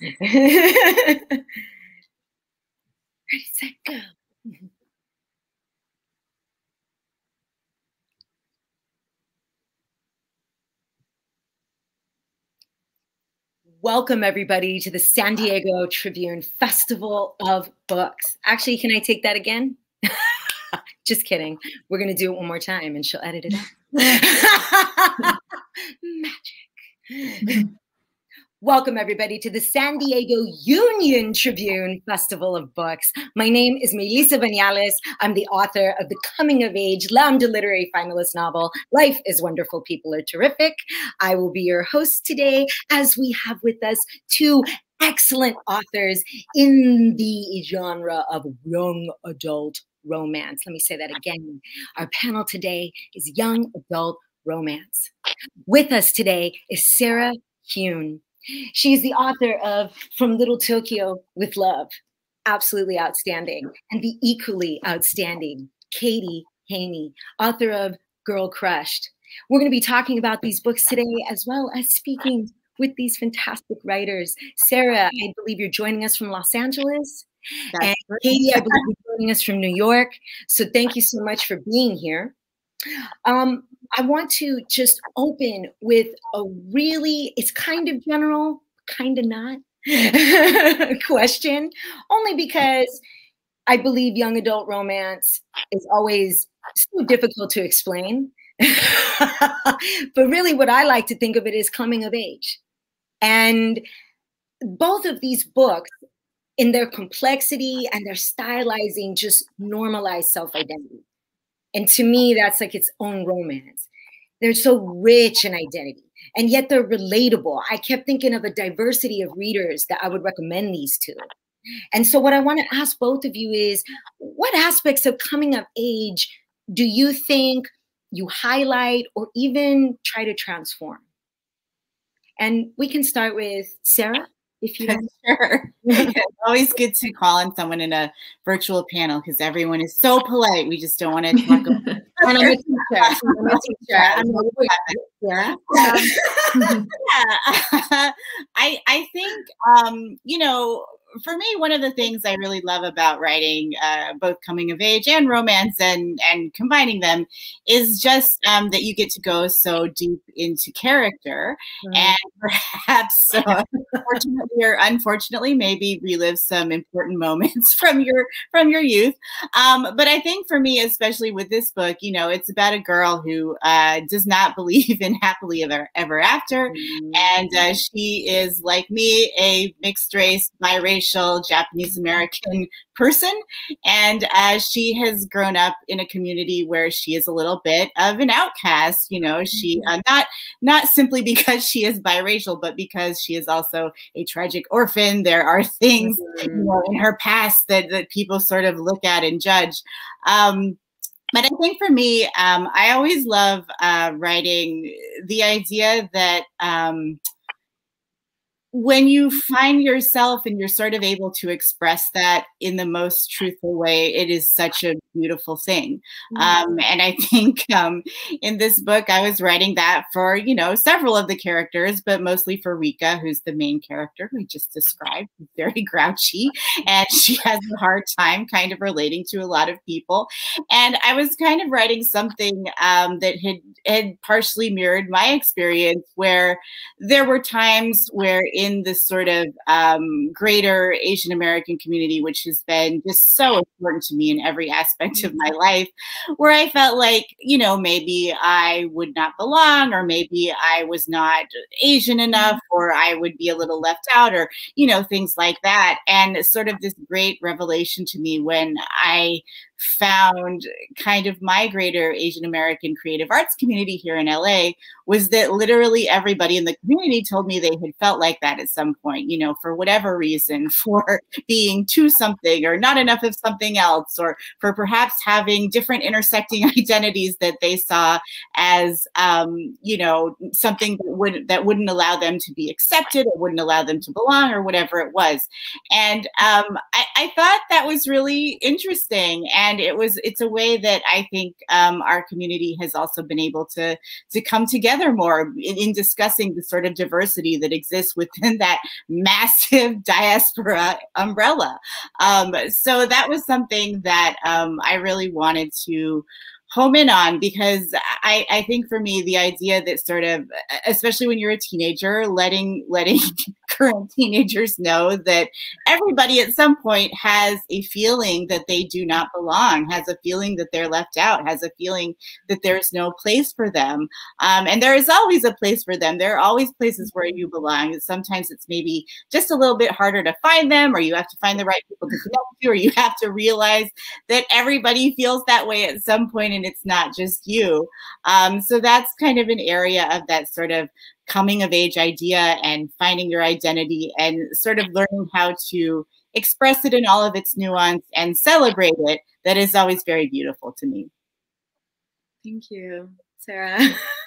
Ready, set, go. Welcome, everybody, to the San Diego Tribune Festival of Books. Actually, can I take that again? Just kidding. We're going to do it one more time and she'll edit it out. Magic. Welcome, everybody, to the San Diego Union Tribune Festival of Books. My name is Meliza Bañales. I'm the author of the coming of age Lambda Literary Finalist novel, Life is Wonderful, People Are Terrific. I will be your host today as we have with us two excellent authors in the genre of young adult romance. Let me say that again. Our panel today is young adult romance. With us today is Sarah Kuhn. She's the author of From Little Tokyo with Love, absolutely outstanding, and the equally outstanding Katie Heaney, author of Girl Crushed. We're going to be talking about these books today as well as speaking with these fantastic writers. Sarah, I believe you're joining us from Los Angeles. That's and Katie, I believe you're joining us from New York. So thank you so much for being here. Um, I want to just open with a really, it's kind of general, kind of not question, only because I believe young adult romance is always so difficult to explain. but really, what I like to think of it is coming of age. And both of these books, in their complexity and their stylizing, just normalize self identity. And to me, that's like its own romance. They're so rich in identity, and yet they're relatable. I kept thinking of a diversity of readers that I would recommend these to. And so, what I want to ask both of you is what aspects of coming of age do you think you highlight or even try to transform? And we can start with Sarah if you sure. it's always good to call on someone in a virtual panel because everyone is so polite. We just don't want to talk about and I'm a teacher. I'm a teacher. I'm a yeah. Um, yeah. I I think um, you know for me, one of the things I really love about writing uh, both coming of age and romance and and combining them is just um, that you get to go so deep into character mm. and perhaps uh, fortunately or unfortunately maybe relive some important moments from your from your youth. Um, but I think for me, especially with this book, you know, it's about a girl who uh, does not believe in happily ever ever after, mm. and uh, she is like me, a mixed race biracial biracial Japanese American person. And as she has grown up in a community where she is a little bit of an outcast, you know, she mm-hmm. uh, not not simply because she is biracial, but because she is also a tragic orphan. There are things you know, mm-hmm. in her past that that people sort of look at and judge. Um, but I think for me, um, I always love uh, writing the idea that um, when you find yourself and you're sort of able to express that in the most truthful way, it is such a beautiful thing. Mm-hmm. Um, and I think um, in this book, I was writing that for, you know, several of the characters, but mostly for Rika, who's the main character who just described, very grouchy, and she has a hard time kind of relating to a lot of people. And I was kind of writing something um, that had, had partially mirrored my experience where there were times where in this sort of um, greater Asian American community, which has been just so important to me in every aspect of my mm-hmm. life, where I felt like, you know, maybe I would not belong, or maybe I was not Asian enough, mm-hmm. or I would be a little left out, or, you know, things like that. And sort of this great revelation to me when I found kind of my greater Asian American creative arts community here in LA was that literally everybody in the community told me they had felt like that at some point, you know, for whatever reason, for being too something or not enough of something else, or for perhaps having different intersecting identities that they saw as, um, you know, something that, would, that wouldn't allow them to be accepted or wouldn't allow them to belong or whatever it was. And um, I, I thought that was really interesting, and it was it's a way that I think um, our community has also been able to to come together more in, in discussing the sort of diversity that exists within that massive diaspora umbrella. Um, so that was something that um, I really wanted to home in on because I, I think for me the idea that sort of especially when you're a teenager letting letting current teenagers know that everybody at some point has a feeling that they do not belong has a feeling that they're left out has a feeling that there's no place for them. Um, and there is always a place for them. There are always places where you belong. Sometimes it's maybe just a little bit harder to find them or you have to find the right people to connect to or you have to realize that everybody feels that way at some point and it's not just you. Um, so that's kind of an area of that sort of coming of age idea and finding your identity and sort of learning how to express it in all of its nuance and celebrate it that is always very beautiful to me. Thank you, Sarah.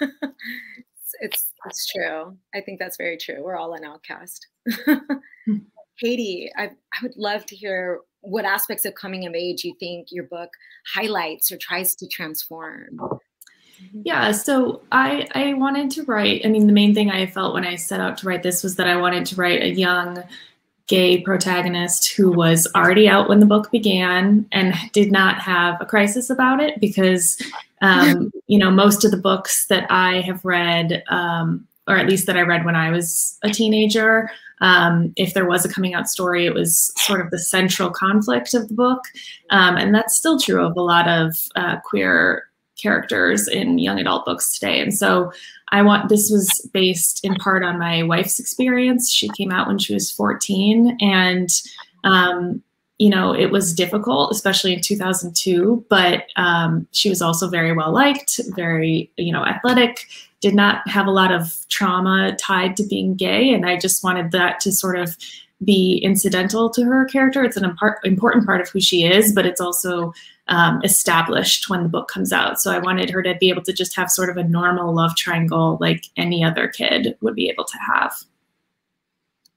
it's it's true. I think that's very true. We're all an outcast. Katie, I, I would love to hear what aspects of coming of age you think your book highlights or tries to transform. Yeah, so I I wanted to write. I mean, the main thing I felt when I set out to write this was that I wanted to write a young gay protagonist who was already out when the book began and did not have a crisis about it because um, you know most of the books that I have read, um, or at least that I read when I was a teenager, um, if there was a coming out story, it was sort of the central conflict of the book. Um, and that's still true of a lot of uh, queer characters in young adult books today. And so I want this was based in part on my wife's experience. She came out when she was 14 and um, you know, it was difficult, especially in 2002, but um, she was also very well liked, very, you know, athletic, did not have a lot of trauma tied to being gay. And I just wanted that to sort of be incidental to her character. It's an important part of who she is, but it's also um, established when the book comes out. So I wanted her to be able to just have sort of a normal love triangle like any other kid would be able to have.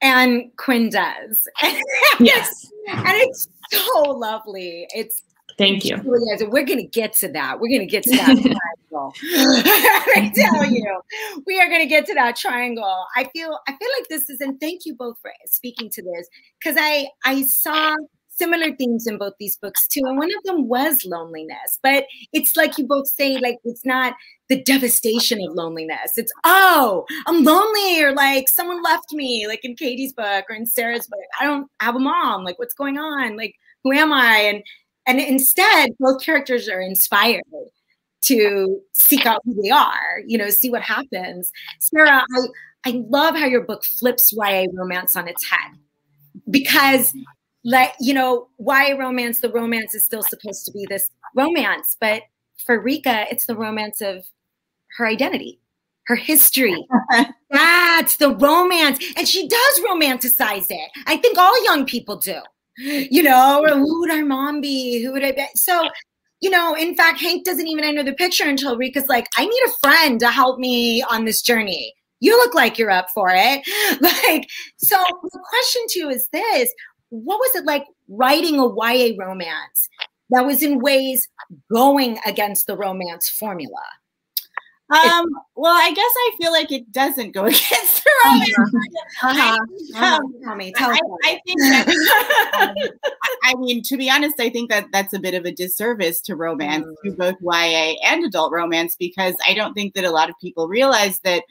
And Quinn does. yes. and it's so lovely. It's Thank you. We're going to get to that. We're going to get to that triangle. I tell you, we are going to get to that triangle. I feel, I feel like this is, and thank you both for speaking to this, because I, I saw similar themes in both these books too. And one of them was loneliness, but it's like you both say, like it's not the devastation of loneliness. It's oh, I'm lonely, or like someone left me, like in Katie's book or in Sarah's book. I don't have a mom. Like what's going on? Like who am I? And and instead, both characters are inspired to seek out who they are, you know, see what happens. Sarah, I, I love how your book flips YA romance on its head because like you know why romance the romance is still supposed to be this romance but for Rika it's the romance of her identity her history that's the romance and she does romanticize it i think all young people do you know, or who would our mom be? Who would I be? So, you know, in fact, Hank doesn't even enter the picture until Rika's like, I need a friend to help me on this journey. You look like you're up for it. Like, so the question to you is this what was it like writing a YA romance that was in ways going against the romance formula? Um, well, I guess I feel like it doesn't go against the romance. Uh-huh. uh-huh. Um, tell me, tell I, I think that, I mean, to be honest, I think that that's a bit of a disservice to romance, mm. to both YA and adult romance, because I don't think that a lot of people realize that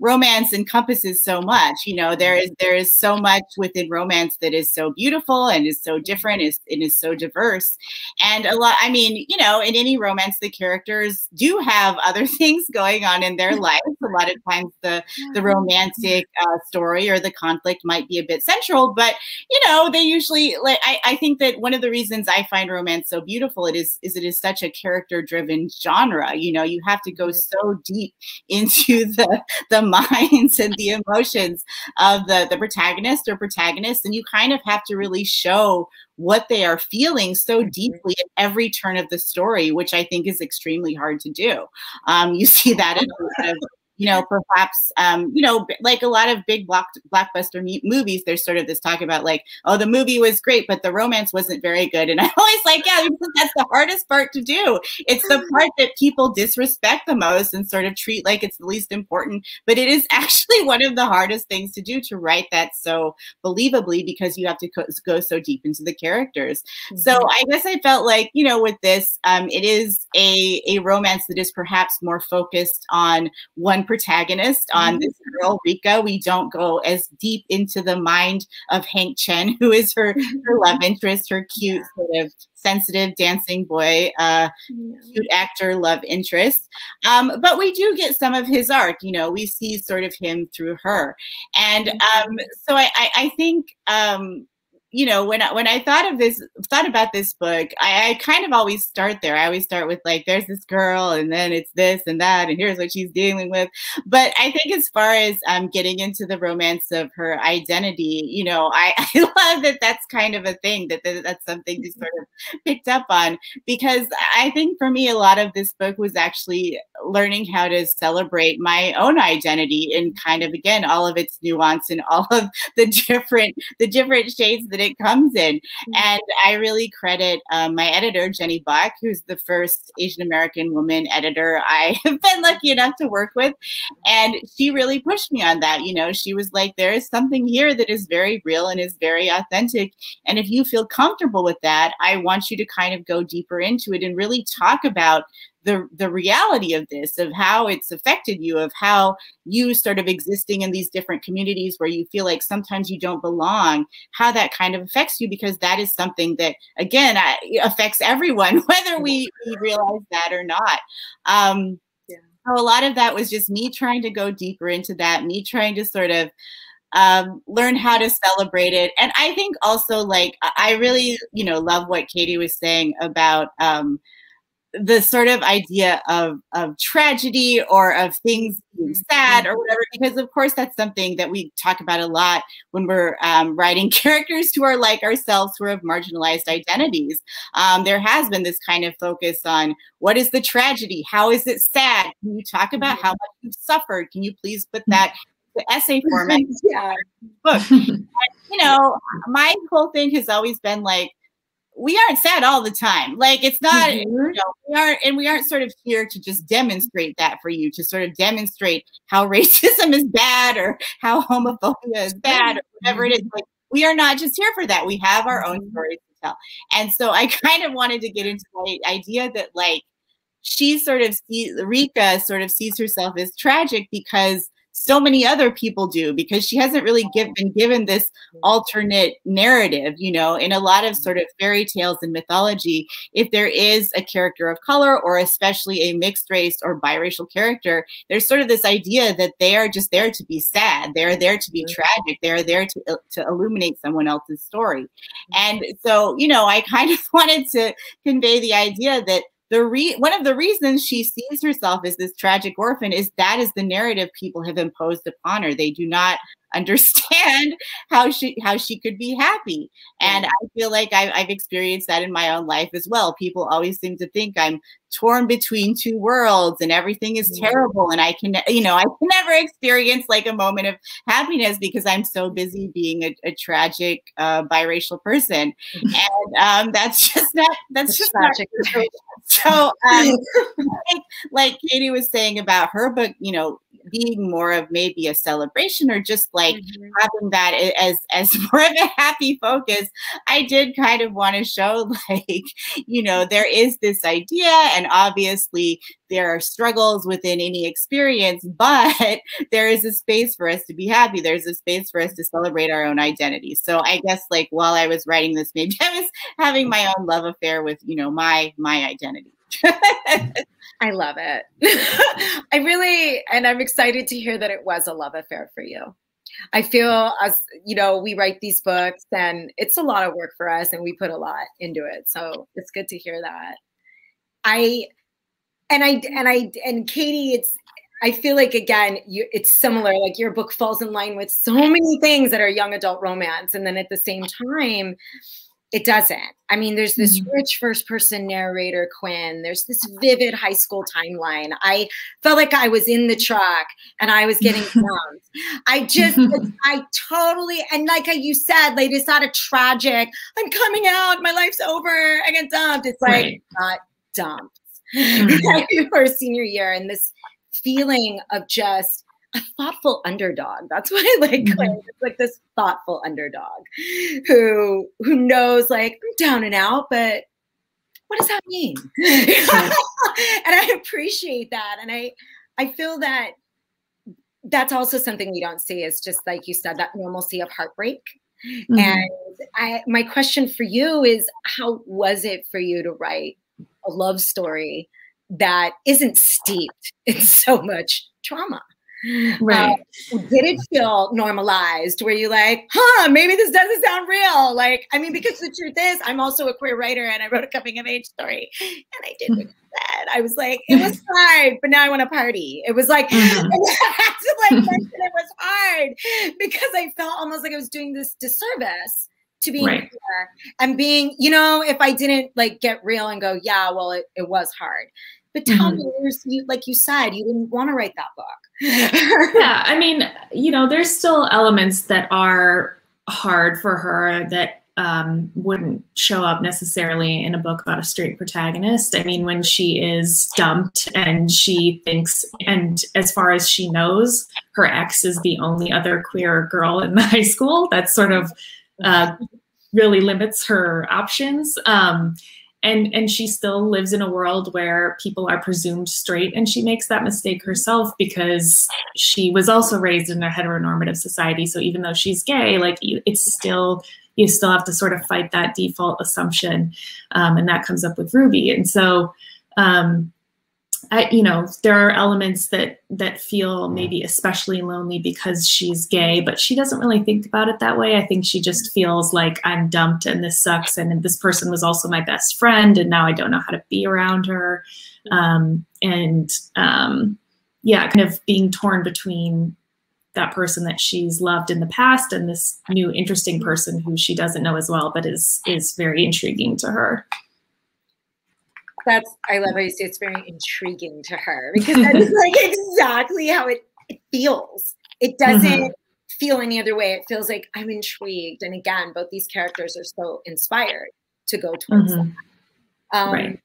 romance encompasses so much you know there is there is so much within romance that is so beautiful and is so different is and is so diverse. And a lot i mean you know in any romance the characters do have other things going on in their lives a lot of times the the romantic uh, story or the conflict might be a bit central but you know they usually like I, I think that one of the reasons i find romance so beautiful it is is it is such a character driven genre you know you have to go so deep into the the minds and the emotions of the, the protagonist or protagonist. And you kind of have to really show what they are feeling so mm-hmm. deeply at every turn of the story, which I think is extremely hard to do. Um, you see that in a lot of you know, perhaps, um, you know, like a lot of big block, blockbuster movies, there's sort of this talk about like, oh, the movie was great, but the romance wasn't very good. And I'm always like, yeah, that's the hardest part to do. It's the part that people disrespect the most and sort of treat like it's the least important. But it is actually one of the hardest things to do to write that so believably because you have to go so deep into the characters. Mm-hmm. So I guess I felt like, you know, with this, um, it is a, a romance that is perhaps more focused on one protagonist on mm-hmm. this girl, Rika. We don't go as deep into the mind of Hank Chen, who is her, her love interest, her cute, sort of sensitive dancing boy, uh, cute actor love interest. Um, but we do get some of his arc. You know, we see sort of him through her. And mm-hmm. um, so I, I, I think um, you know, when I, when I thought of this, thought about this book, I, I, kind of always start there. I always start with like, there's this girl, and then it's this and that, and here's what she's dealing with. But I think as far as um, getting into the romance of her identity, you know, I, I love that that's kind of a thing that, that that's something you sort of picked up on because I think for me, a lot of this book was actually learning how to celebrate my own identity and kind of again all of its nuance and all of the different the different shades that it comes in. Mm-hmm. And I really credit um, my editor, Jenny Bak, who's the first Asian American woman editor I have been lucky enough to work with. And she really pushed me on that. You know, she was like, there is something here that is very real and is very authentic. And if you feel comfortable with that, I want you to kind of go deeper into it and really talk about the the reality of this of how it's affected you of how you sort of existing in these different communities where you feel like sometimes you don't belong how that kind of affects you because that is something that again affects everyone whether we, we realize that or not um, yeah. so a lot of that was just me trying to go deeper into that me trying to sort of um, learn how to celebrate it. And I think also like I really, you know, love what Katie was saying about um, the sort of idea of of tragedy or of things being mm-hmm. sad or whatever because of course that's something that we talk about a lot when we're um, writing characters who are like ourselves who have marginalized identities. Um, there has been this kind of focus on what is the tragedy? How is it sad? Can you talk about how much you've suffered? Can you please put that the essay format yeah. book? And, you know my whole thing has always been like we aren't sad all the time. Like it's not, mm-hmm. you know, we aren't, and we aren't sort of here to just demonstrate that for you, to sort of demonstrate how racism is bad or how homophobia is bad or whatever it is. Like we are not just here for that. We have our own mm-hmm. stories to tell. And so I kind of wanted to get into the idea that like she sort of see Rika sort of sees herself as tragic because so many other people do because she hasn't really give, been given this mm-hmm. alternate narrative you know in a lot of mm-hmm. sort of fairy tales and mythology if there is a character of color or especially a mixed race or biracial character there's sort of this idea that they are just there to be sad. They're there to be mm-hmm. tragic. They're there to, uh, to illuminate someone else's story. And so you know i kind of wanted to convey the idea that the re- one of the reasons she sees herself as this tragic orphan is that is the narrative people have imposed upon her. They do not understand how she how she could be happy. And i feel like I've, I've, experienced that in my own life as well. People always seem to think i'm torn between two worlds and everything is terrible. And i can you know i can never experience like a moment of happiness because i'm so busy being a, a tragic uh, biracial person. And um, that's just not that's, just tragic. not so um, like, like katie was saying about her book you know being more of maybe a celebration or just like mm-hmm. having that as as more of a happy focus i did kind of want to show like you know there is this idea and obviously there are struggles within any experience but there is a space for us to be happy there's a space for us to celebrate our own identity so i guess like while i was writing this maybe i was having my own love affair with you know my my identity I love it. I really, and I'm excited to hear that it was a love affair for you. I feel as you know, we write these books and it's a lot of work for us and we put a lot into it. So it's good to hear that. I and I and I and Katie, it's I feel like again, you it's similar. Like your book falls in line with so many things that are young adult romance. And then at the same time, it doesn't. I mean, there's this mm-hmm. rich first person narrator, Quinn. There's this vivid high school timeline. I felt like I was in the truck and I was getting dumped. I just, I totally, and like you said, like it's not a tragic, I'm coming out, my life's over, I get dumped. It's like, right. not dumped. Mm-hmm. for senior year and this feeling of just, a thoughtful underdog. That's what I like. Mm-hmm. It's like this thoughtful underdog who who knows like I'm down and out, but what does that mean? and I appreciate that. And I I feel that that's also something we don't see is just like you said, that normalcy of heartbreak. Mm-hmm. And I my question for you is how was it for you to write a love story that isn't steeped in so much trauma? Right. Uh, did it feel normalized? Were you like, huh, maybe this doesn't sound real? Like, I mean, because the truth is, I'm also a queer writer and I wrote a coming of age story. And I did what you said. I was like, it was hard, but now I want to party. It was like, mm-hmm. I like mention it was hard because I felt almost like I was doing this disservice to being right. And being, you know, if I didn't like get real and go, yeah, well, it, it was hard. But tell mm-hmm. me, you, like you said, you didn't want to write that book. yeah, I mean, you know, there's still elements that are hard for her that um, wouldn't show up necessarily in a book about a straight protagonist. I mean, when she is dumped and she thinks, and as far as she knows, her ex is the only other queer girl in the high school, That's sort of uh, really limits her options. Um, and and she still lives in a world where people are presumed straight and she makes that mistake herself because she was also raised in a heteronormative society so even though she's gay like it's still you still have to sort of fight that default assumption um, and that comes up with ruby and so um, I, you know, there are elements that that feel maybe especially lonely because she's gay, but she doesn't really think about it that way. I think she just feels like I'm dumped and this sucks, and this person was also my best friend, and now I don't know how to be around her, um, and um, yeah, kind of being torn between that person that she's loved in the past and this new interesting person who she doesn't know as well, but is is very intriguing to her that's I love how you say it's very intriguing to her because that is like exactly how it, it feels. It doesn't mm-hmm. feel any other way. It feels like I'm intrigued. And again, both these characters are so inspired to go towards mm-hmm. that. Um, right.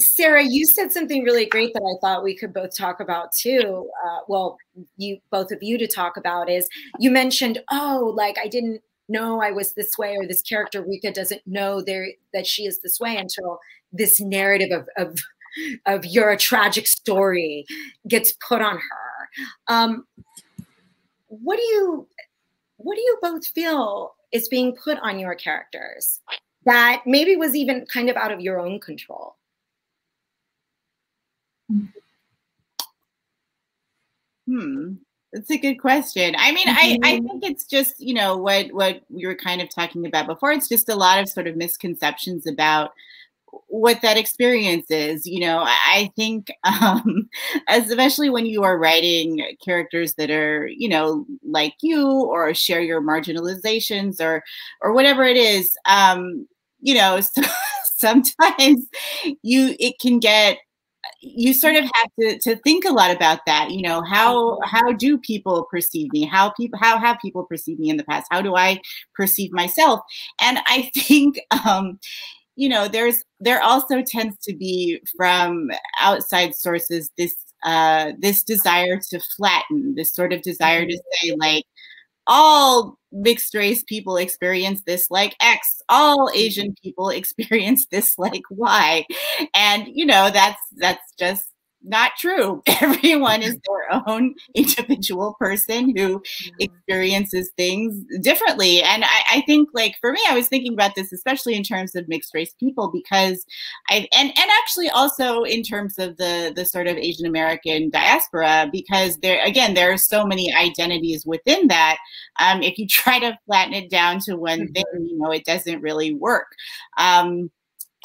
Sarah, you said something really great that I thought we could both talk about too. Uh, well, you both of you to talk about is you mentioned, oh, like I didn't know I was this way, or this character Rika doesn't know there that she is this way until this narrative of, of of you're a tragic story gets put on her. Um, what do you what do you both feel is being put on your characters that maybe was even kind of out of your own control? Hmm. That's a good question. I mean, I, I mm-hmm. think it's just, you know, what what we were kind of talking about before. It's just a lot of sort of misconceptions about what that experience is. You know, I think, um, especially when you are writing characters that are, you know, like you or share your marginalizations or or whatever it is, um, you know, so sometimes you it can get you sort of have to, to think a lot about that you know how mm-hmm. how do people perceive me how people how have people perceived me in the past how do i perceive myself and i think um you know there's there also tends to be from outside sources this uh this desire to flatten this sort of desire to mm-hmm. say like all mixed race people experience this like X, all Asian people experience this like Y. And you know, that's that's just not true. Everyone is their own individual person who experiences things differently. And I, I, think, like for me, I was thinking about this, especially in terms of mixed race people, because I and and actually also in terms of the the sort of Asian American diaspora, because there again there are so many identities within that. Um, if you try to flatten it down to one mm-hmm. thing, you know, it doesn't really work. Um,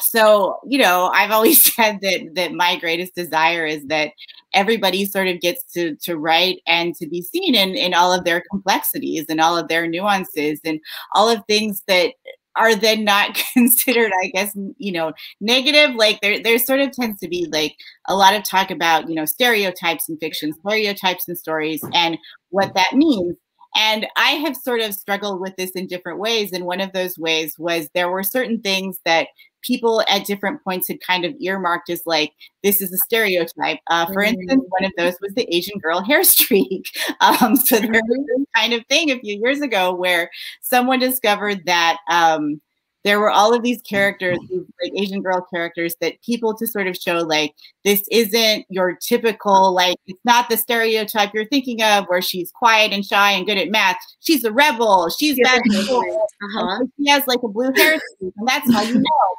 so you know i've always said that that my greatest desire is that everybody sort of gets to to write and to be seen in in all of their complexities and all of their nuances and all of things that are then not considered, I guess, you know, negative. Like there, there sort of tends to be like a lot of talk about, you know, stereotypes in fiction, stereotypes in stories, and what that means. And I have sort of struggled with this in different ways. And one of those ways was there were certain things that people at different points had kind of earmarked as like this is a stereotype. Uh, for mm-hmm. instance, one of those was the Asian girl hair streak. Um, so there was this kind of thing a few years ago where someone discovered that. Um, there were all of these characters, these like Asian girl characters that people to sort of show like this isn't your typical like it's not the stereotype you're thinking of where she's quiet and shy and good at math. She's a rebel. She's yeah, back. Uh-huh. She has like a blue hair, and that's how you know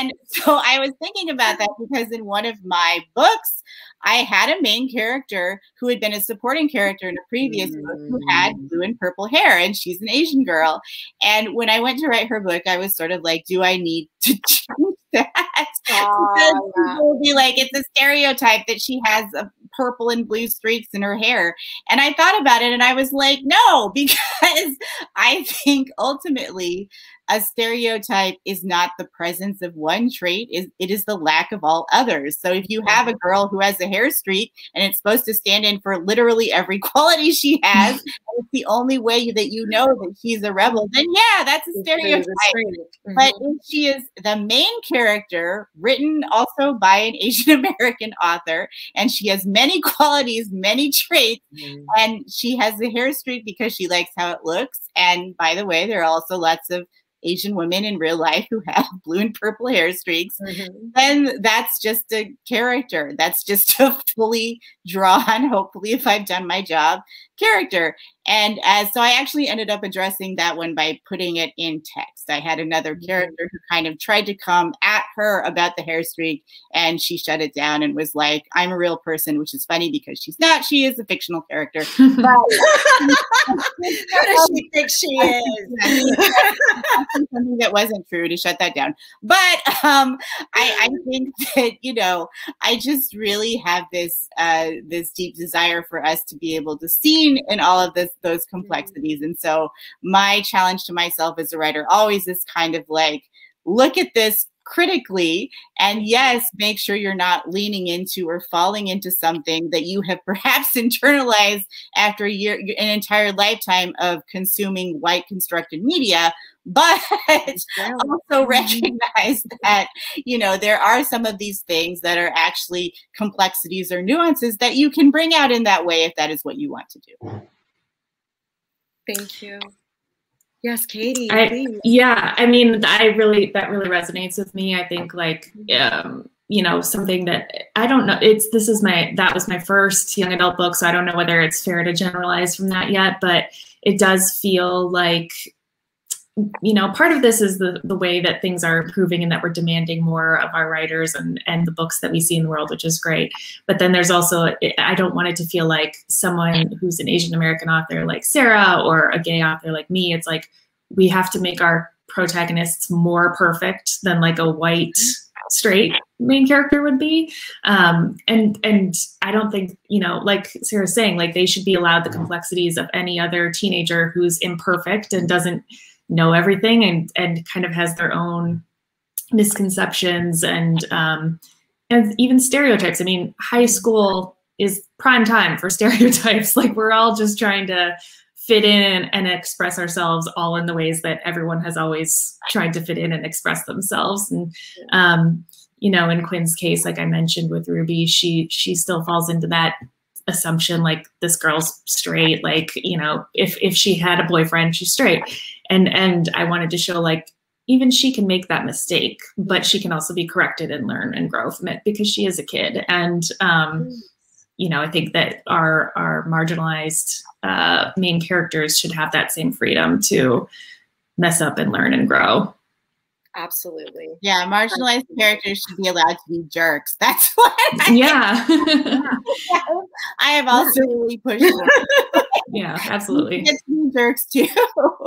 and so I was thinking about that because in one of my books, I had a main character who had been a supporting character in a previous mm. book who had mm. blue and purple hair, and she's an Asian girl. And when I went to write her book, I was sort of like, do I need to change that? Oh, yeah. People will be like, it's a stereotype that she has a purple and blue streaks in her hair. And I thought about it and I was like, no, because I think ultimately a stereotype is not the presence of one trait is it is the lack of all others so if you have a girl who has a hair streak and it's supposed to stand in for literally every quality she has it's the only way that you know that she's a rebel then yeah that's a stereotype mm-hmm. but if she is the main character written also by an asian american author and she has many qualities many traits mm-hmm. and she has the hair streak because she likes how it looks and by the way there are also lots of Asian women in real life who have blue and purple hair streaks, mm-hmm. then that's just a character. That's just a fully drawn, hopefully, if I've done my job, character. And uh, so I actually ended up addressing that one by putting it in text. I had another mm-hmm. character who kind of tried to come at her about the hair streak, and she shut it down and was like, I'm a real person, which is funny because she's not. She is a fictional character. But Who does she think she is? something that wasn't true to shut that down. But um, I, I think that, you know, I just really have this uh, this deep desire for us to be able to see in all of this those mm-hmm. complexities. And so my challenge to myself as a writer always is kind of like, look at this critically and yes make sure you're not leaning into or falling into something that you have perhaps internalized after a year an entire lifetime of consuming white constructed media but also recognize that you know there are some of these things that are actually complexities or nuances that you can bring out in that way if that is what you want to do thank you. Yes katie I, yeah i mean i really that really resonates with me. I think like um, you know something that i don't know it's this is my that was my first young adult book so i don't know whether it's fair to generalize from that yet but it does feel like you know, part of this is the the way that things are improving and that we're demanding more of our writers and and the books that we see in the world, which is great. But then there's also I don't want it to feel like someone who's an Asian American author like Sarah or a gay author like me. It's like we have to make our protagonists more perfect than like a white straight main character would be um, and and i don't think you know like sarah's saying like they should be allowed the complexities of any other teenager who's imperfect and doesn't know everything and and kind of has their own misconceptions and um, and even stereotypes. I mean, high school is prime time for stereotypes. Like we're all just trying to fit in and express ourselves all in the ways that everyone has always tried to fit in and express themselves. And um, you know, in Quinn's case, like I mentioned with Ruby, she she still falls into that assumption like this girl's straight like you know if if she had a boyfriend she's straight and and i wanted to show like even she can make that mistake but she can also be corrected and learn and grow from it because she is a kid and um you know i think that our our marginalized uh main characters should have that same freedom to mess up and learn and grow Absolutely. Yeah, marginalized characters should be allowed to be jerks. That's what. I yeah. I have also really pushed. yeah, absolutely. jerks too.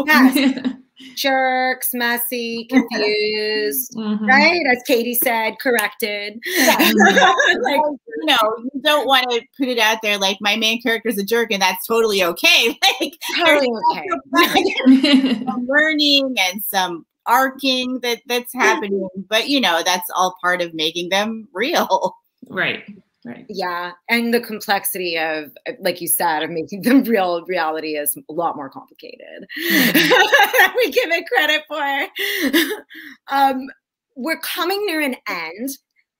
Yes. jerks, messy, confused, mm-hmm. right? As Katie said, corrected. Yeah. like, you know, you don't want to put it out there like my main character is a jerk and that's totally okay. Like, totally okay. some learning and some arcing that that's happening, but you know, that's all part of making them real. Right. Right. Yeah. And the complexity of, like you said, of making them real reality is a lot more complicated mm-hmm. we give it credit for. um, we're coming near an end.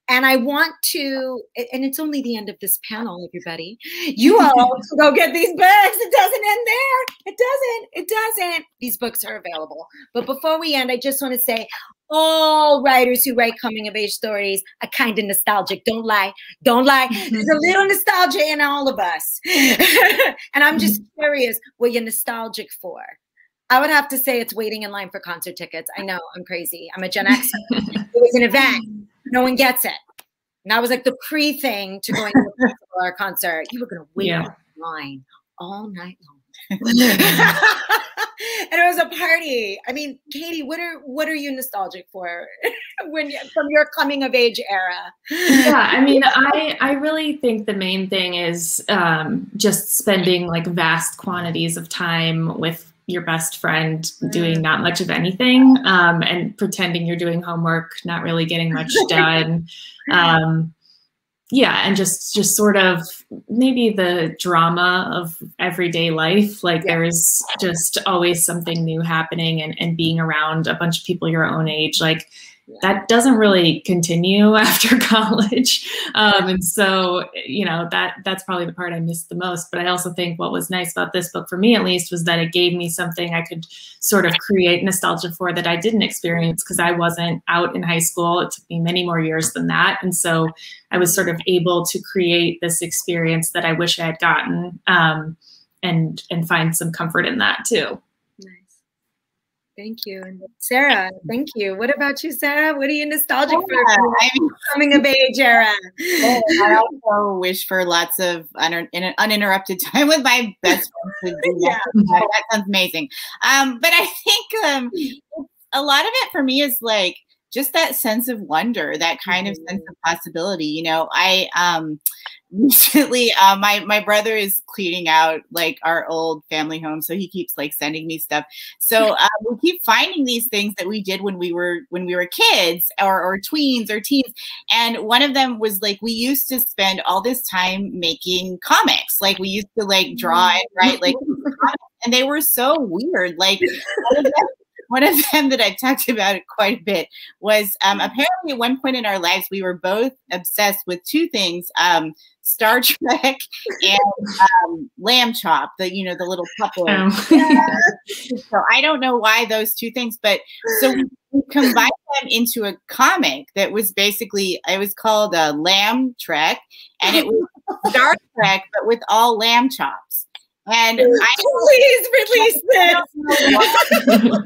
And I want to, and it's only the end of this panel, everybody. You all go get these books. It doesn't end there. It doesn't. It doesn't. These books are available. But before we end, I just want to say all writers who write coming of age stories are kind of nostalgic. Don't lie. Don't lie. There's a little nostalgia in all of us. and I'm just mm-hmm. curious what you're nostalgic for. I would have to say it's waiting in line for concert tickets. I know I'm crazy. I'm a Gen X. it was an event. No one gets it. And that was like the pre thing to going to a or a concert. You were going to wait yeah. in line all night long. and it was a party. I mean, Katie, what are what are you nostalgic for when from your coming of age era? Yeah, I mean, I I really think the main thing is um, just spending like vast quantities of time with your best friend doing not much of anything um, and pretending you're doing homework, not really getting much done. Um, yeah and just just sort of maybe the drama of everyday life like yeah. there's just always something new happening and, and being around a bunch of people your own age like that doesn't really continue after college. Um, and so you know that that's probably the part i missed the most. But i also think what was nice about this book for me at least was that it gave me something i could sort of create nostalgia for that i didn't experience because i wasn't out in high school. It took me many more years than that. And so i was sort of able to create this experience that i wish i had gotten um, and and find some comfort in that too Thank you. And Sarah, thank you. What about you, Sarah? What are you nostalgic yeah, for? I'm coming of age era. I also wish for lots of un- uninterrupted time with my best friends. yeah. That sounds amazing. Um, but I think um, a lot of it for me is like just that sense of wonder, that kind mm-hmm. of sense of possibility. You know, I um, recently uh, my my brother is cleaning out like our old family home so he keeps like sending me stuff so uh, we keep finding these things that we did when we were when we were kids or, or tweens or teens and one of them was like we used to spend all this time making comics like we used to like draw and write like and they were so weird like one of them that I've talked about quite a bit was um, apparently at one point in our lives we were both obsessed with two things: um, Star Trek and um, Lamb Chop, the you know the little couple. Oh. so I don't know why those two things, but so we combined them into a comic that was basically it was called uh, Lamb Trek, and it was Star Trek but with all lamb chops. And I please release this.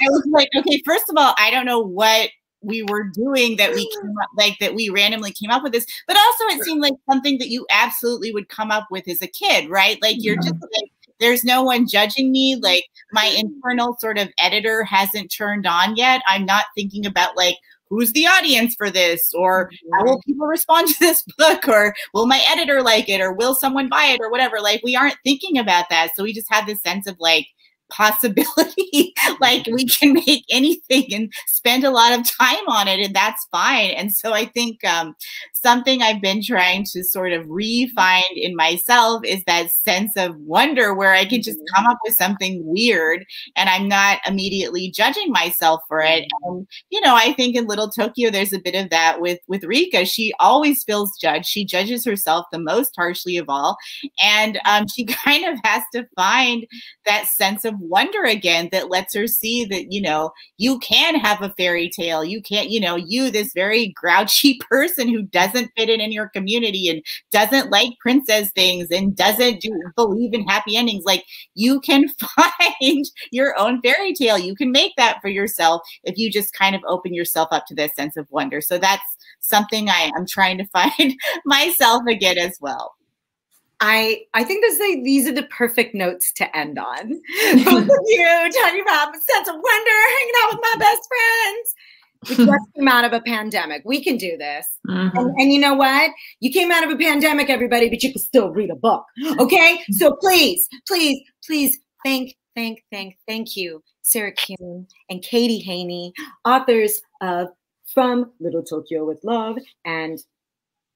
I was like, okay, first of all, I don't know what we were doing that we came up, like that we randomly came up with this, but also it seemed like something that you absolutely would come up with as a kid, right? Like you're mm-hmm. just like there's no one judging me. Like my mm-hmm. internal sort of editor hasn't turned on yet. I'm not thinking about like who's the audience for this? Or how will people respond to this book? Or will my editor like it? Or will someone buy it? Or whatever. Like we aren't thinking about that. So we just have this sense of like possibility. like we can make anything and spend a lot of time on it, and that's fine. And so I think um, something I've been trying to sort of re-find in myself is that sense of wonder where I can just mm-hmm. come up with something weird and I'm not immediately judging myself for it. Mm-hmm. And, you know, I think in Little Tokyo, there's a bit of that with, with Rika. She always feels judged. She judges herself the most harshly of all. And um, she kind of has to find that sense of wonder again that lets her see that, you know, you can have a fairy tale. You can't, you know, you, this very grouchy person who doesn't fit in in your community and doesn't like princess things and doesn't do believe in happy endings. Like you can find your own fairy tale. You can make that for yourself if you just kind of open yourself up to this sense of wonder. So that's something I am trying to find myself again as well. I I think this like these are the perfect notes to end on. Both of you talking about a sense of wonder, hanging out with my best friends. We just came out of a pandemic. We can do this. Mm-hmm. And, and, you know what? You came out of a pandemic, everybody, but you can still read a book. Okay? So please, please, please thank, thank, thank, thank you, Sarah Kuhn and Katie Heaney, authors of From Little Tokyo with Love and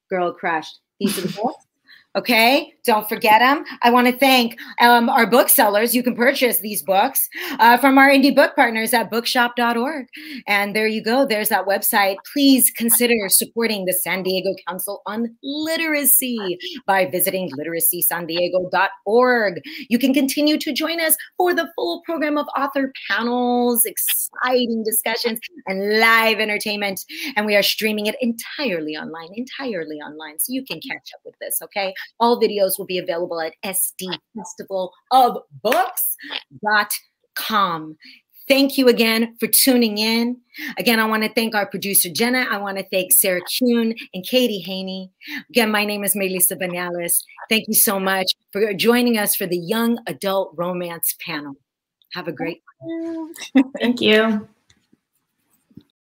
Girl Crushed. These are the books Okay, don't forget them. I want to thank um, our booksellers. You can purchase these books uh, from our indie book partners at bookshop.org. And there you go. There's that website. Please consider supporting the San Diego Council on Literacy by visiting literacysandiego.org. You can continue to join us for the full program of author panels, exciting discussions, and live entertainment. And we are streaming it entirely online, entirely online. So you can catch up with this, okay? All videos will be available at sdfestivalofbooks.com. Thank you again for tuning in. Again, I want to thank our producer, Jenna. I want to thank Sarah Kuhn and Katie Heaney. Again, my name is Meliza Bañales. Thank you so much for joining us for the Young Adult Romance panel. Have a great one. Thank you.